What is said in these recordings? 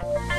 Bye.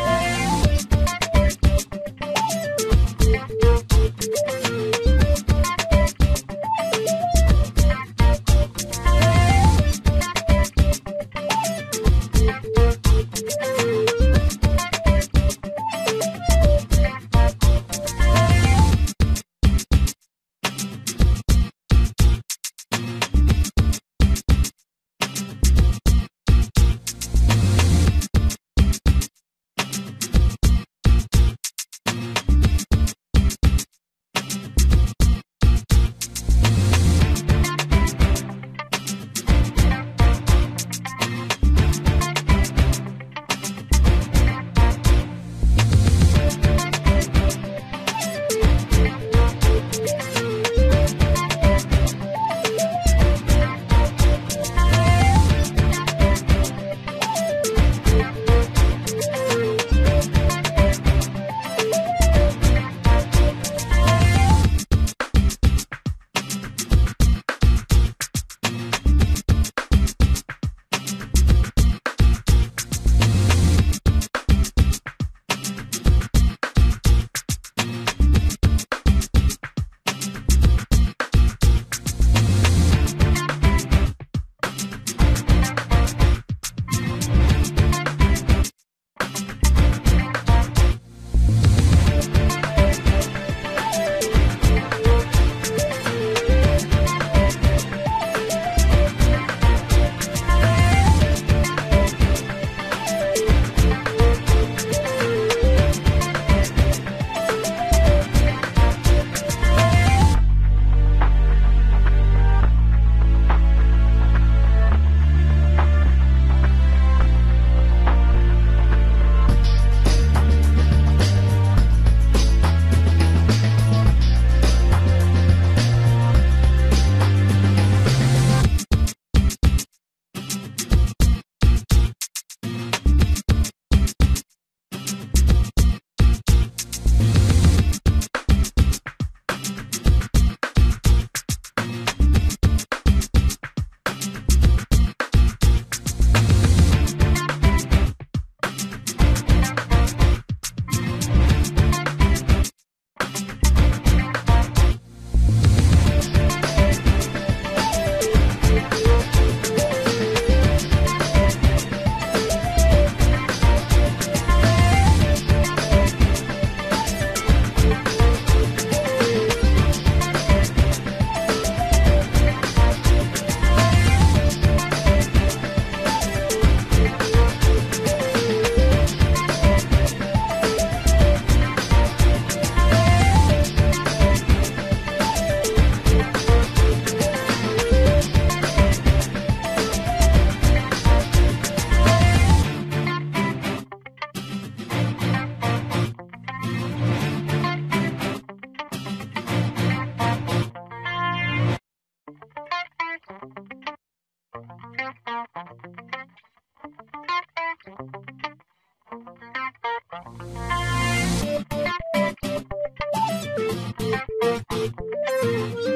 Thank you.